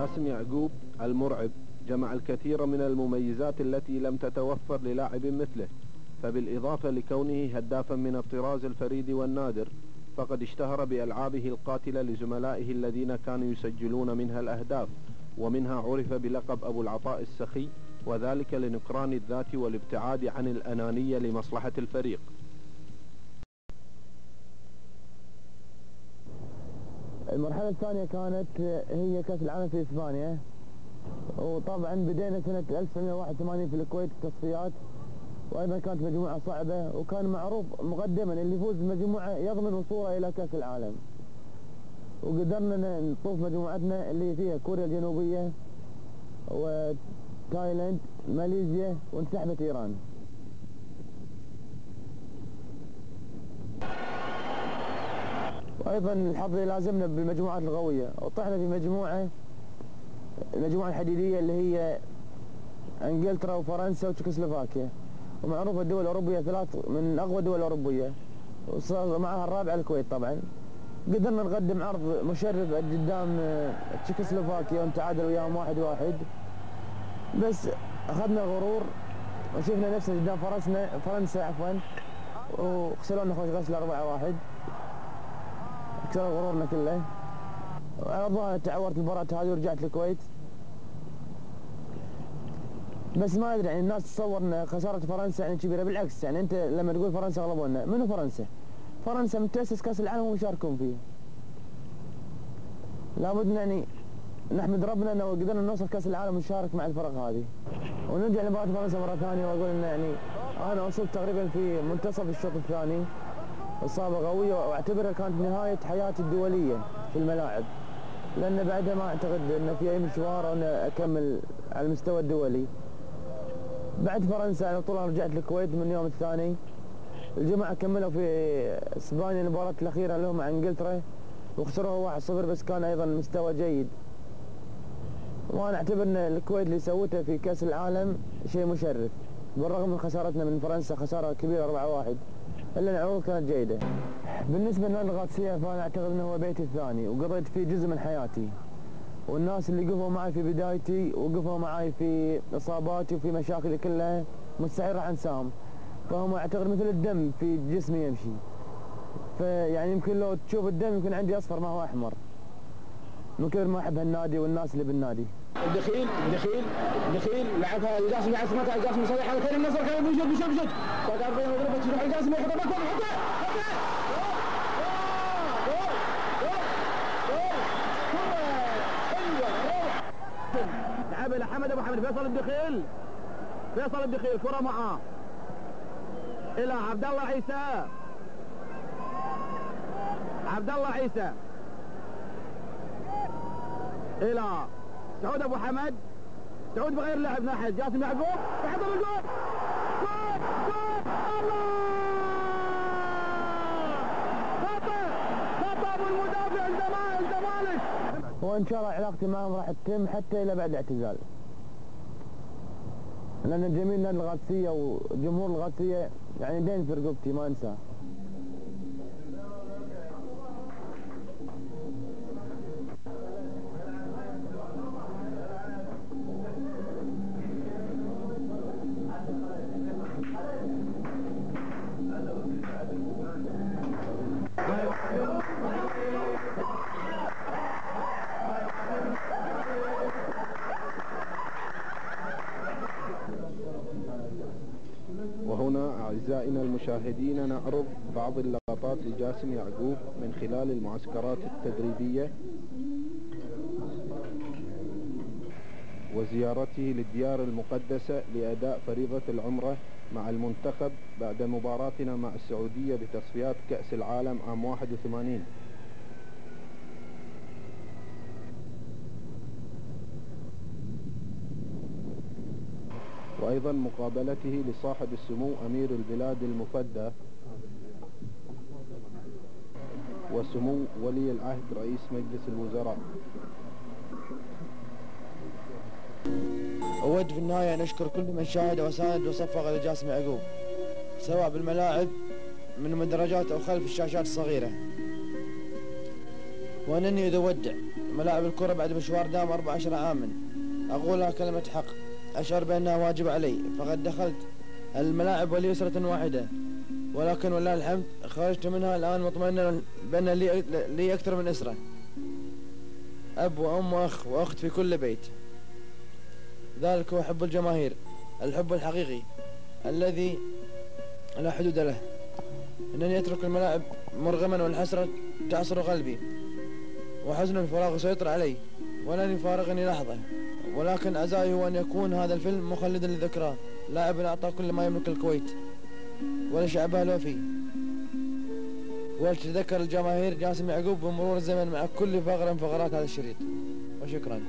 جاسم يعقوب المرعب جمع الكثير من المميزات التي لم تتوفر للاعب مثله فبالإضافة لكونه هدافا من الطراز الفريد والنادر فقد اشتهر بألعابه القاتلة لزملائه الذين كانوا يسجلون منها الأهداف ومنها عرف بلقب أبو العطاء السخي وذلك لنكران الذات والابتعاد عن الأنانية لمصلحة الفريق. المرحلة الثانية كانت هي كأس العالم في إسبانيا. وطبعا بدينا سنة 1981 في الكويت التصفيات. وأيضا كانت مجموعة صعبة وكان معروف مقدما اللي يفوز بمجموعة يضمن وصوله إلى كأس العالم. وقدرنا نطوف مجموعتنا اللي فيها كوريا الجنوبية وتايلاند ماليزيا وانسحبت إيران. وأيضا الحظ لازمنا بالمجموعات القوية. وطحنا في مجموعة المجموعه الحديدية اللي هي إنجلترا وفرنسا وتشيكوسلوفاكيا ومعروفة الدول الأوروبية ثلاث من أقوى الدول الأوروبية. وصار معها الرابعة الكويت طبعا. قدرنا نقدم عرض مشرف قدام تشيكوسلوفاكيا ونتعادل وياهم واحد واحد. بس أخذنا غرور وشفنا نفسنا قدام فرنسا فرنسا عفوا. وخسرونا خوش غسل 4 واحد. كسروا غرورنا كله وعرضها تعورت المباراة هذه ورجعت الكويت بس ما أدري يعني الناس تصور إن خسارة فرنسا يعني كبيرة بالعكس يعني أنت لما تقول فرنسا غلبونا منو فرنسا؟ فرنسا من تاسس كأس العالم ومشاركون فيه. لابد يعني نحمد ربنا إنه قدرنا نوصل كأس العالم ونشارك مع الفرق هذه. ونرجع لمباراة فرنسا مرة ثانية وأقول انه يعني أنا وصلت تقريبا في منتصف الشوط الثاني إصابة قوية وأعتبرها كانت نهاية حياتي الدولية في الملاعب. لأن بعدها ما أعتقد انه في أي مشوار أو أكمل على المستوى الدولي. بعد فرنسا على طول رجعت الكويت من اليوم الثاني. الجماعة كملوا في إسبانيا المباراة الأخيرة لهم مع إنجلترا. وخسروها 1-0 بس كان أيضا مستوى جيد. وأنا أعتبر أن الكويت اللي سوته في كأس العالم شيء مشرف. بالرغم من خسارتنا من فرنسا خسارة كبيرة 4-1 إلا العروض كانت جيدة. بالنسبة لنادي القادسية فأنا أعتقد أنه هو بيتي الثاني وقضيت فيه جزء من حياتي. والناس اللي قفوا معي في بدايتي وقفوا معي في إصاباتي وفي مشاكلي كلها مستحيل راح أنساهم. فهم أعتقد مثل الدم في جسمي يمشي. فيعني يمكن لو تشوف الدم يمكن عندي أصفر ما هو أحمر. من كثر ما أحب هالنادي والناس اللي بالنادي. الدخيل الدخيل الدخيل لعبها القاسم لعب سمعتها القاسم صلح على كريم النصر كان بيشوت بيشوت بيشوت فقال بين مضربه يروح القاسم يحط باكو لعب إلى حمد أبو حمد فيصل الدخيل. فيصل الدخيل كرة معاه. إلى عبد الله عيسى. عبد الله عيسى. إلى سعود أبو حمد. سعود بغير لاعب ناحية جاسم يعقوب يحط الجول جول. جول. الله. خطأ. خطأ ابو المدافع الزمالك وان شاء الله علاقتي معهم راح تتم حتى إلى بعد الاعتزال. لأن جميل نادي الغادسيه وجمهور الغادسيه يعني دين في رقبتي ما انساه أعزائنا المشاهدين نعرض بعض اللقطات لجاسم يعقوب من خلال المعسكرات التدريبية وزيارته للديار المقدسة لأداء فريضة العمرة مع المنتخب بعد مباراتنا مع السعودية بتصفيات كأس العالم عام 81 وأيضا مقابلته لصاحب السمو أمير البلاد المفدى وسمو ولي العهد رئيس مجلس الوزراء. أود في النهاية أن أشكر كل من شاهد وساند وصفق لجاسم يعقوب سواء بالملاعب من المدرجات أو خلف الشاشات الصغيرة. وأنني إذا أودع ملاعب الكرة بعد مشوار دام 14 عاما. أقولها كلمة حق. أشعر بأنها واجبة علي فقد دخلت الملاعب ولي أسرة واحدة. ولكن ولله الحمد خرجت منها الآن مطمئنا بأن لي, لي أكثر من أسرة. أب وأم وأخ وأخت في كل بيت. ذلك هو حب الجماهير الحب الحقيقي الذي لا حدود له. إنني أترك الملاعب مرغما والحسرة تعصر قلبي وحزن الفراغ سيطر علي ولن يفارقني لحظة. ولكن عزائي هو أن يكون هذا الفيلم مخلدا لذكراه لاعب أعطى كل ما يملك الكويت ولشعبها الوفي ولتتذكر الجماهير جاسم يعقوب بمرور الزمن مع كل فقرة من فقرات هذا الشريط. وشكرا.